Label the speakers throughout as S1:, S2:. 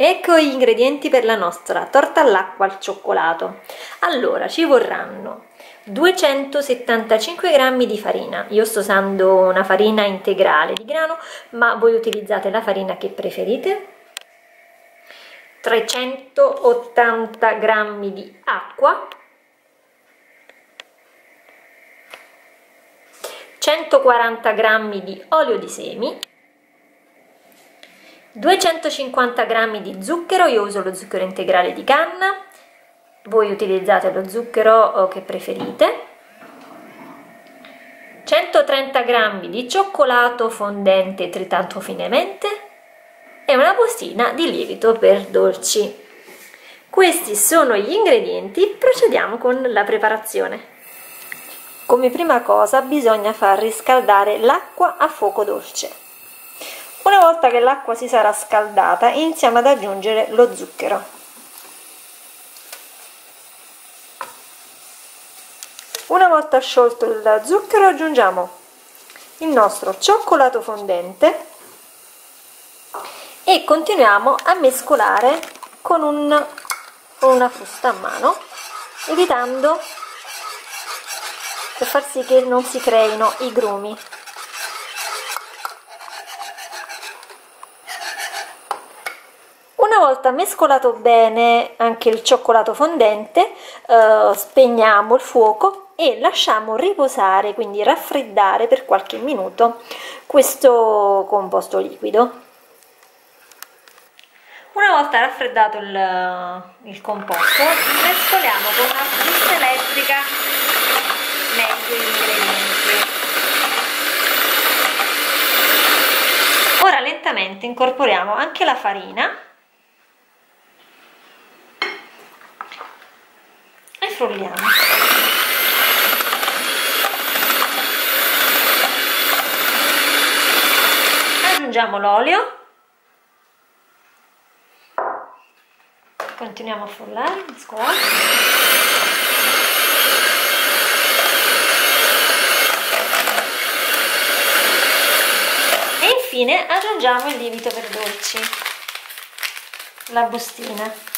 S1: Ecco gli ingredienti per la nostra torta all'acqua al cioccolato. Allora, ci vorranno 275 g di farina. Io sto usando una farina integrale di grano, ma voi utilizzate la farina che preferite. 380 g di acqua, 140 g di olio di semi, 250 g di zucchero, io uso lo zucchero integrale di canna, voi utilizzate lo zucchero che preferite, 130 g di cioccolato fondente tritato finemente e una bustina di lievito per dolci. Questi sono gli ingredienti, procediamo con la preparazione. Come prima cosa bisogna far riscaldare l'acqua a fuoco dolce. Una volta che l'acqua si sarà scaldata iniziamo ad aggiungere lo zucchero. Una volta sciolto il zucchero aggiungiamo il nostro cioccolato fondente e continuiamo a mescolare con un, una frusta a mano evitando per far sì che non si creino i grumi. Una volta mescolato bene anche il cioccolato fondente, eh, spegniamo il fuoco e lasciamo riposare, quindi raffreddare per qualche minuto questo composto liquido. Una volta raffreddato il, il composto, mescoliamo con una frusta elettrica meglio gli ingredienti. Ora lentamente incorporiamo anche la farina frulliamo. Aggiungiamo l'olio continuiamo a frullare, infine aggiungiamo il lievito per dolci, la bustina.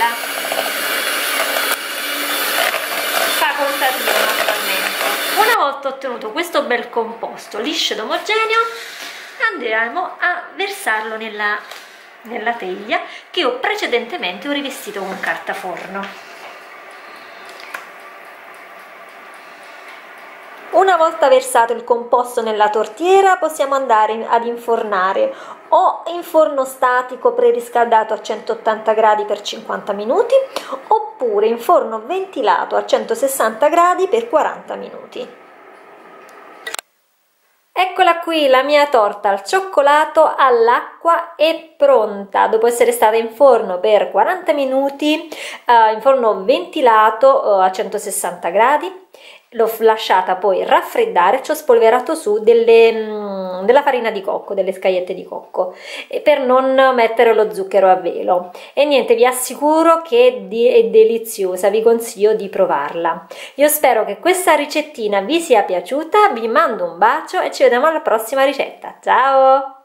S1: Cannella. Facoltativo naturalmente. Una volta ottenuto questo bel composto liscio ed omogeneo andremo a versarlo nella nella teglia che ho precedentemente ho rivestito con carta forno. Una volta versato il composto nella tortiera possiamo andare ad infornare o in forno statico preriscaldato a 180 gradi per 50 minuti oppure in forno ventilato a 160 gradi per 40 minuti. Eccola qui, la mia torta al cioccolato all'acqua è pronta dopo essere stata in forno per 40 minuti, uh, in forno ventilato uh, a 160 gradi l'ho lasciata poi raffreddare, ci ho spolverato su delle, mm, della farina di cocco, delle scagliette di cocco, per non mettere lo zucchero a velo. E niente, vi assicuro che è deliziosa, vi consiglio di provarla. Io spero che questa ricettina vi sia piaciuta, vi mando un bacio e ci vediamo alla prossima ricetta. Ciao!